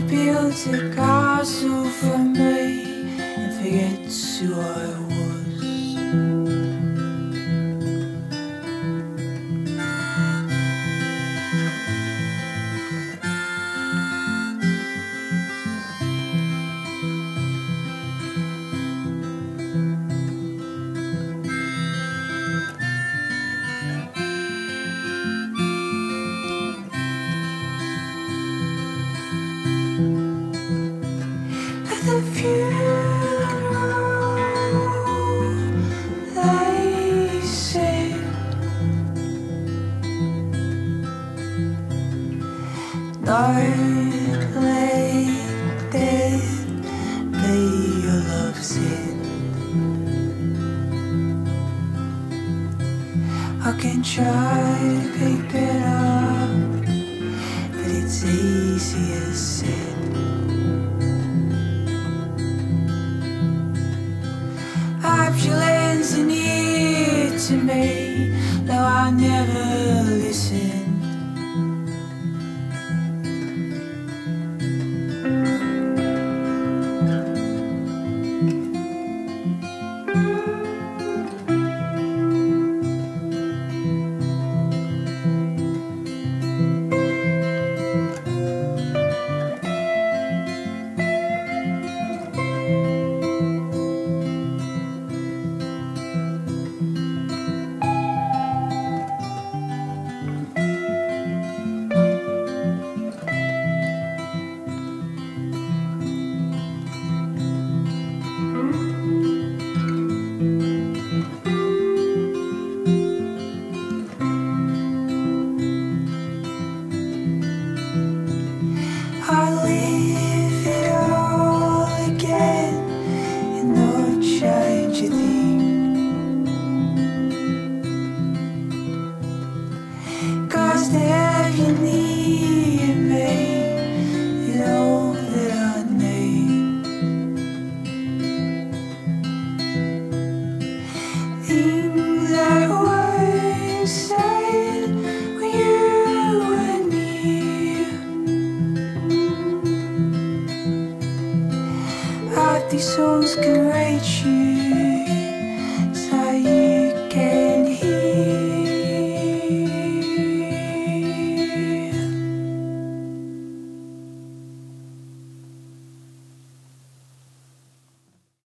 She builds a castle for me and forgets who I was. At the funeral, they sing. Don't let death be your love sin. I can try to pick she lends an ear to me, though I never souls can reach you.